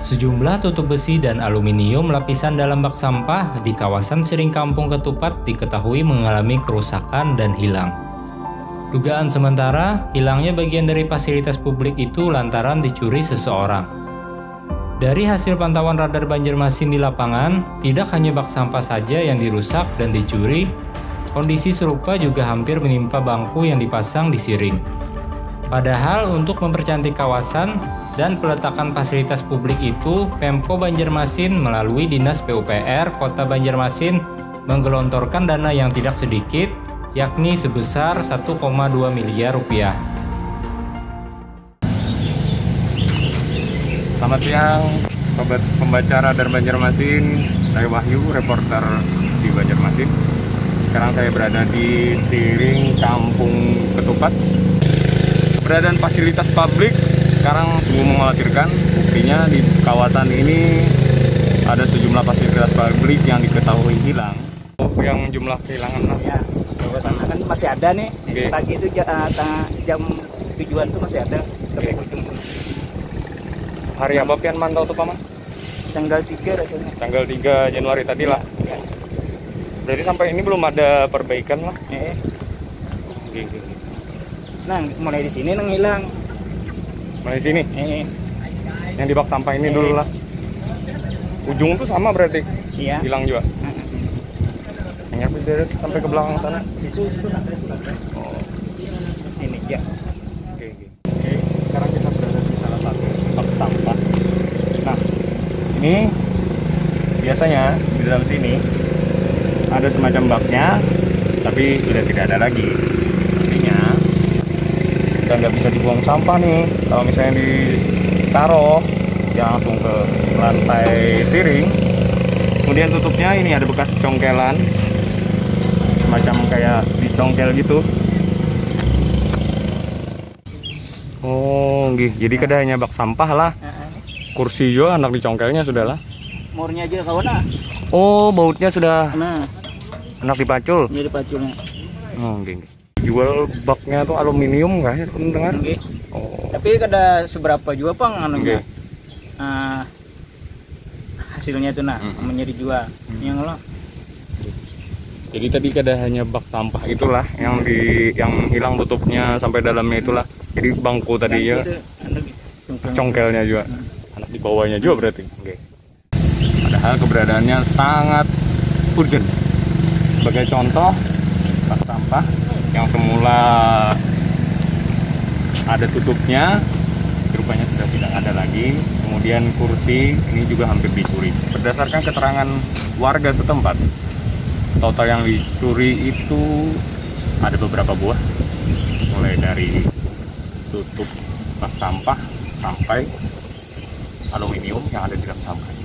Sejumlah tutup besi dan aluminium lapisan dalam bak sampah di kawasan Sering Kampung Ketupat diketahui mengalami kerusakan dan hilang. Dugaan sementara, hilangnya bagian dari fasilitas publik itu lantaran dicuri seseorang. Dari hasil pantauan radar Banjarmasin di lapangan, tidak hanya bak sampah saja yang dirusak dan dicuri, kondisi serupa juga hampir menimpa bangku yang dipasang di Siring. Padahal untuk mempercantik kawasan, dan peletakan fasilitas publik itu, Pemko Banjarmasin melalui Dinas PUPR Kota Banjarmasin menggelontorkan dana yang tidak sedikit, yakni sebesar 1,2 miliar rupiah. Selamat siang, sobat pembaca Radar Banjarmasin. Saya Wahyu, reporter di Banjarmasin. Sekarang saya berada di Siring Kampung Ketupat. Keberadaan fasilitas publik sekarang sungguh mengkhawatirkan buktinya di kawasan ini ada sejumlah fasilitas publik yang diketahui hilang. Oh, yang jumlah kehilangan lah ya sana kan masih ada nih. Okay. pagi itu uh, jam tujuan tuh masih ada. Sampai okay. ujung hari apa pian mantau tuh paman tanggal 3 rasanya. Tanggal 3 Januari tadi lah. Ya. jadi sampai ini belum ada perbaikan lah eh. Nah mulai di sini nang hilang Nah di sini. Eh. Yang di bak sampah ini eh. dulu lah. Ujung tuh sama berarti. Iya. Hilang juga. Hanya dari sampai ke belakang sana. Situ situ Oh. Sini ya. Oke, oke. Oke, sekarang kita berada di salah satu bak sampah. Nah, ini biasanya di dalam sini ada semacam baknya, tapi sudah tidak ada lagi kita nggak bisa dibuang sampah nih. Kalau misalnya ditaruh ya langsung ke lantai siring kemudian tutupnya ini ada bekas congkelan. Semacam kayak dicongkel gitu. Oh gih. jadi kada hanya bak sampah lah. Kursi juga anak dicongkelnya sudah lah. Murnya aja kawan lah oh bautnya sudah nah. anak dipacul. Jadi paculnya oh gih jual baknya tuh aluminium nggak ya dengar okay. oh. tapi ada seberapa juga pang anunya okay. uh, hasilnya tuh nah hmm. menjadi jual hmm. yang lo jadi tadi kada hanya bak sampah itulah yang di yang hilang tutupnya sampai dalamnya itulah jadi bangku tadi ya congkelnya juga hmm. anak di bawahnya juga berarti oke okay. padahal keberadaannya sangat urgent sebagai contoh bak sampah yang semula ada tutupnya rupanya sudah tidak ada lagi. Kemudian kursi ini juga hampir dicuri. Berdasarkan keterangan warga setempat total yang dicuri itu ada beberapa buah. Mulai dari tutup sampah sampai aluminium yang ada di dalam sampah